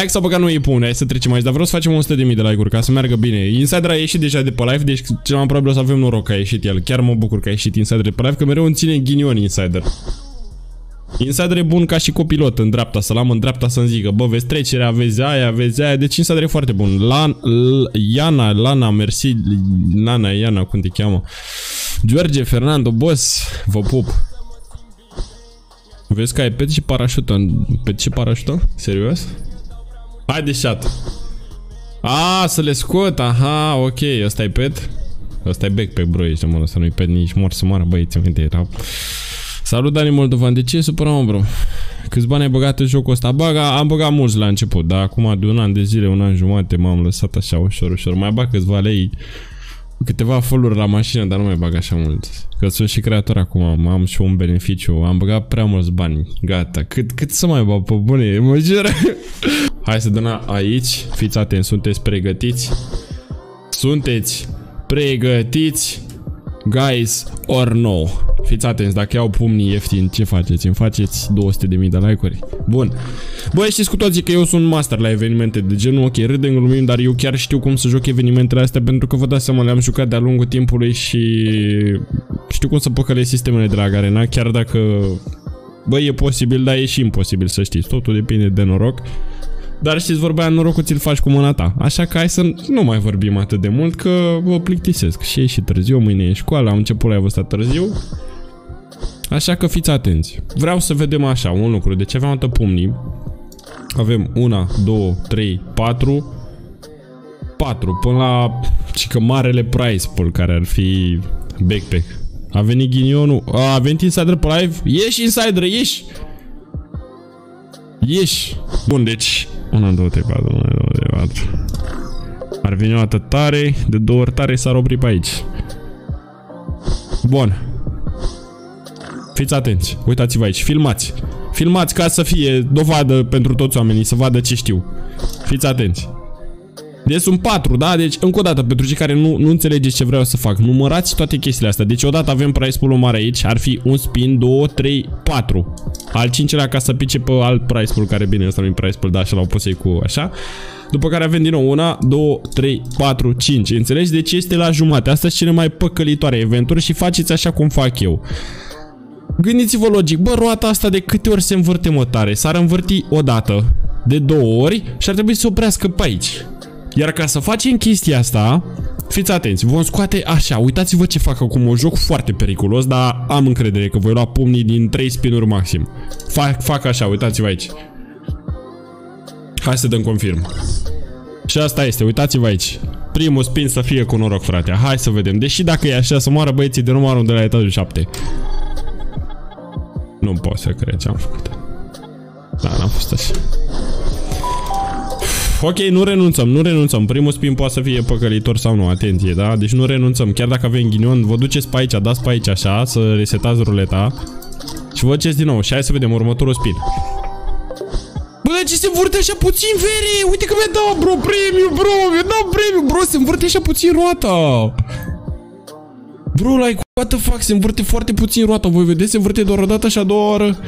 Hai să băga nu e pune, hai să trecem aici, dar vreau să facem 100.000 de like-uri ca să meargă bine. Insider a ieșit deja de pe live, deci cel mai probabil o să avem noroc că a ieșit el. Chiar mă bucur că a ieșit Insider de pe live, că mereu îmi ține ghinion Insider. Insider e bun ca și copilot în dreapta, să-l am în dreapta să-mi zică, bă, vezi trecerea, vezi aia, vezi aia, deci Insider e foarte bun. Lan, L, Iana, Lana, mersi, Lana, Iana, cum te cheamă? George, Fernando, boss, vă pup. Vezi că ai pet și parașută, pet și parașută? Serios? Hai de chat. A, să le scot, aha, ok, ăsta e pet. Ăsta e backpack, bro, ești, mă, ăsta nu-i pet nici mor să moară, băi, ți minte, era... Salut, Dani Moldovan, de ce e supărat, bro? Câți bani ai băgat în jocul ăsta? Baga, am băgat mulți la început, dar acum de un an de zile, un an jumate m-am lăsat așa ușor, ușor. Mai bag câțiva lei, câteva follow la mașină, dar nu mai bag așa mult. Că sunt și creator acum, am și un beneficiu, am băgat prea mulți bani, gata. Cât, cât să mai bag pe bune, mă jur. Hai să dăm aici, fiți atenți, sunteți pregătiți? Sunteți pregătiți? Guys or no? Fiți atenți, dacă iau pumnii ieftini, ce faceți? Îmi faceți 200.000 de like-uri? Bun. Băi, știți cu toții că eu sunt master la evenimente de genul, ok, râdem, glumim, dar eu chiar știu cum să joc evenimentele astea pentru că vă dați seama, le-am jucat de-a lungul timpului și știu cum să păcălesc sistemele de la Garena, chiar dacă, băi, e posibil, dar e și imposibil să știți, totul depinde de noroc. Dar știți, vorbea norocul ți-l faci cu mâna ta. Așa că hai să nu mai vorbim atât de mult că vă plictisesc. Și e și târziu, mâine e școală, am început la văzut târziu. Așa că fiți atenți. Vreau să vedem așa un lucru. Deci avem atât pumnii. Avem 1, 2, 3, 4. 4 până la și că marele price pool care ar fi backpack. A venit ghinionul. A venit insider pe live. Ieși insider, ieși! Ieși! Bun, deci 1, 2, 3, 4, 1, 2, 3, 4. Ar veni o dată tare, de două ori tare s-ar opri pe aici. Bun. Fiți atenți, uitați-vă aici, filmați. Filmați ca să fie dovadă pentru toți oamenii, să vadă ce știu. Fiți atenți. Deci sunt patru, da? Deci, încă o dată, pentru cei care nu, nu înțelegeți ce vreau să fac, numărați toate chestiile astea. Deci, odată avem price pool mare aici, ar fi un spin, 2, 3, 4. Al cincelea ca să pice pe alt price pool, care bine, ăsta nu price pool, da, așa l-au pus ei cu așa. După care avem din nou 1, 2, 3, 4, 5. Înțelegi? Deci este la jumate. Asta sunt cele mai păcălitoare eventuri și faceți așa cum fac eu. Gândiți-vă logic, bă, roata asta de câte ori se învârte mătare? S-ar învârti o dată, de două ori și ar trebui să oprească pe aici. Iar ca să facem chestia asta, fiți atenți, vom scoate așa, uitați-vă ce fac acum, un joc foarte periculos, dar am încredere că voi lua pumnii din 3 spinuri maxim. Fac, fac așa, uitați-vă aici. Hai să dăm confirm. Și asta este, uitați-vă aici. Primul spin să fie cu noroc, frate. Hai să vedem. Deși dacă e așa, să moară băieții de numărul de la etajul 7. Nu pot să cred ce am făcut. Da, n-a fost așa. Ok, nu renunțăm, nu renunțăm. Primul spin poate să fie păcălitor sau nu, atenție, da? Deci nu renunțăm. Chiar dacă avem ghinion, vă duceți pe aici, dați pe aici așa, să resetați ruleta. Și vă duceți din nou. Și hai să vedem următorul spin. Bă, ce se învârte așa puțin, vere? Uite că mi-a dat, bro, premiu, bro, mi-a dat premiu, bro, se învârte așa puțin roata. Bro, like, what the fuck, se învârte foarte puțin roata, voi vedeți, se învârte doar o dată și a doua oară.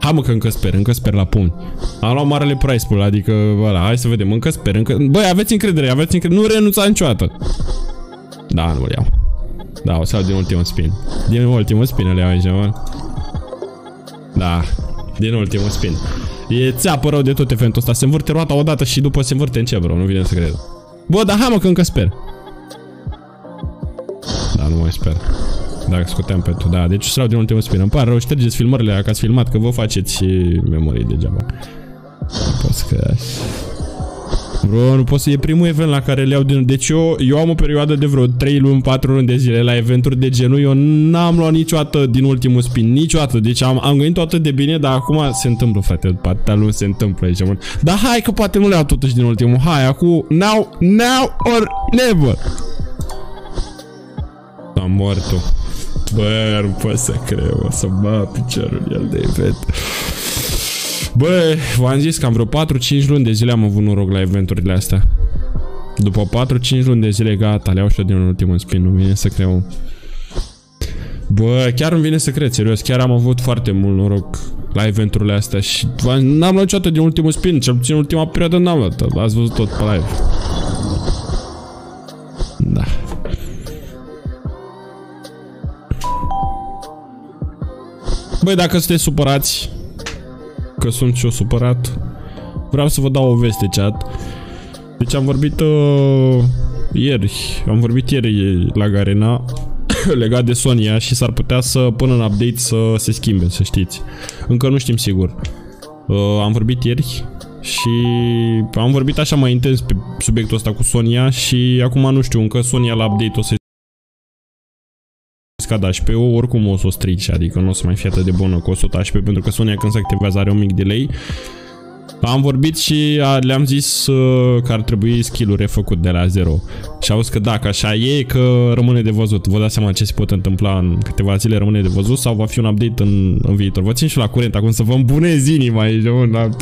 Hai mă că încă sper, încă sper la pumni. Am luat marele price pool, adică, ăla, hai să vedem, încă sper, încă... Băi, aveți încredere, aveți încredere, nu renunța niciodată. Da, nu îl iau. Da, o să iau din ultimul spin. Din ultimul spin îl iau aici, mă. Da, din ultimul spin. E țeapă rău de tot eventul ăsta, se învârte roata odată și după se învârte în ce, bro, nu vine să cred. Bă, dar hai mă că încă sper. Da, nu mai sper. Dacă scoteam pentru... Da, deci să din ultimul spin. Îmi pare rău, ștergeți filmările că ați filmat, că vă faceți memorii degeaba. Nu pot să Bro, nu pot să... E primul event la care le iau din... Deci eu, eu am o perioadă de vreo 3 luni, 4 luni de zile la eventuri de genul. Eu n-am luat niciodată din ultimul spin. Niciodată. Deci am, am gândit atât de bine, dar acum se întâmplă, frate. După atâtea luni se întâmplă aici. Mă. Dar hai că poate nu le iau totuși din ultimul. Hai, acum... Now, now or never. Am mortul. Bă, nu pot să cred, o să mă piciorul el de event. Bă, v-am zis că am vreo 4-5 luni de zile am avut noroc la eventurile astea. După 4-5 luni de zile, gata, le iau și din ultimul spin, nu vine să cred. Bă, chiar nu vine să cred, serios, chiar am avut foarte mult noroc la eventurile astea și n-am luat niciodată din ultimul spin, cel puțin ultima perioadă n-am luat, ați văzut tot pe live. Da. Băi, dacă sunteți supărați, că sunt și eu supărat, vreau să vă dau o veste, chat. Deci am vorbit uh, ieri, am vorbit ieri la Garena legat de Sonia și s-ar putea să până în update să se schimbe, să știți. Încă nu știm sigur. Uh, am vorbit ieri și am vorbit așa mai intens pe subiectul ăsta cu Sonia și acum nu știu, încă Sonia la update o să scadă HP-ul, oricum o să o strici, adică nu o să mai fie atât de bună cu 100 HP pentru că Sonia când se activează are un mic delay am vorbit și le-am zis uh, că ar trebui skill-ul refăcut de la 0. Și au zis că dacă așa e, că rămâne de văzut. Vă dați seama ce se poate întâmpla în câteva zile, rămâne de văzut sau va fi un update în, în viitor. Vă țin și la curent acum să vă îmbunezi inima aici,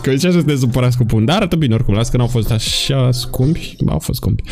că și așa sunteți supărați cu pun. Dar arată bine oricum, las că n-au fost așa scumpi, au fost scumpi.